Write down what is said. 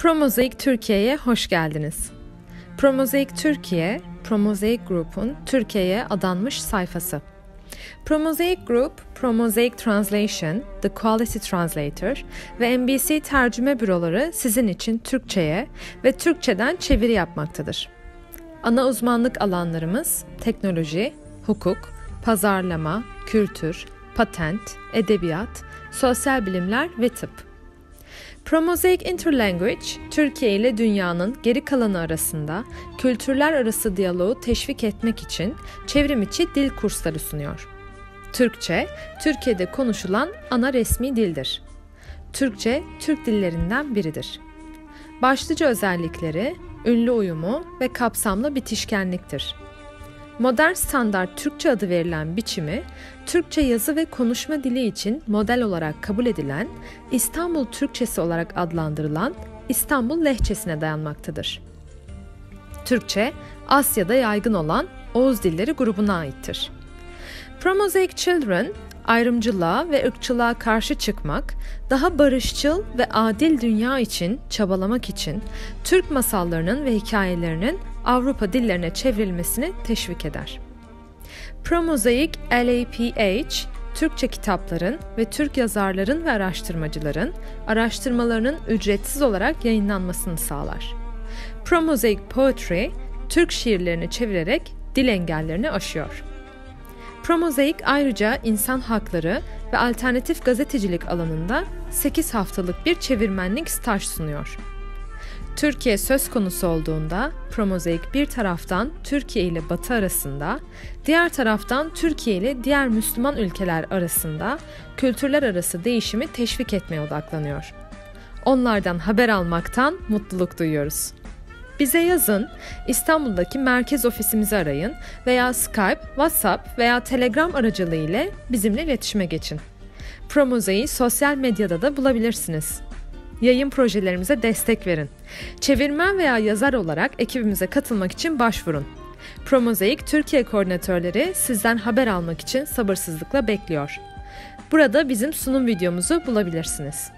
Promozaik Türkiye'ye hoş geldiniz. Promozaik Türkiye, Promozaik Group'un Türkiye'ye adanmış sayfası. Promozaik Group, Promozaik Translation, The Quality Translator ve NBC tercüme büroları sizin için Türkçe'ye ve Türkçeden çeviri yapmaktadır. Ana uzmanlık alanlarımız teknoloji, hukuk, pazarlama, kültür, patent, edebiyat, sosyal bilimler ve tıp. Promosaic Interlanguage, Türkiye ile dünyanın geri kalanı arasında kültürler arası diyaloğu teşvik etmek için çevrim içi dil kursları sunuyor. Türkçe, Türkiye'de konuşulan ana resmi dildir. Türkçe, Türk dillerinden biridir. Başlıca özellikleri, ünlü uyumu ve kapsamlı bitişkenliktir. Modern standart Türkçe adı verilen biçimi, Türkçe yazı ve konuşma dili için model olarak kabul edilen, İstanbul Türkçesi olarak adlandırılan İstanbul lehçesine dayanmaktadır. Türkçe, Asya'da yaygın olan Oğuz dilleri grubuna aittir. Promosaic Children, ayrımcılığa ve ırkçılığa karşı çıkmak, daha barışçıl ve adil dünya için çabalamak için Türk masallarının ve hikayelerinin Avrupa dillerine çevrilmesini teşvik eder. Promozaik LAPH, Türkçe kitapların ve Türk yazarların ve araştırmacıların araştırmalarının ücretsiz olarak yayınlanmasını sağlar. Promozaik Poetry, Türk şiirlerini çevirerek dil engellerini aşıyor. Promozaik ayrıca insan hakları ve alternatif gazetecilik alanında 8 haftalık bir çevirmenlik staj sunuyor. Türkiye söz konusu olduğunda Promozaik bir taraftan Türkiye ile Batı arasında, diğer taraftan Türkiye ile diğer Müslüman ülkeler arasında kültürler arası değişimi teşvik etmeye odaklanıyor. Onlardan haber almaktan mutluluk duyuyoruz. Bize yazın, İstanbul'daki merkez ofisimizi arayın veya Skype, WhatsApp veya Telegram aracılığı ile bizimle iletişime geçin. Promoza'yı sosyal medyada da bulabilirsiniz. Yayın projelerimize destek verin. Çevirmen veya yazar olarak ekibimize katılmak için başvurun. Promozaik Türkiye koordinatörleri sizden haber almak için sabırsızlıkla bekliyor. Burada bizim sunum videomuzu bulabilirsiniz.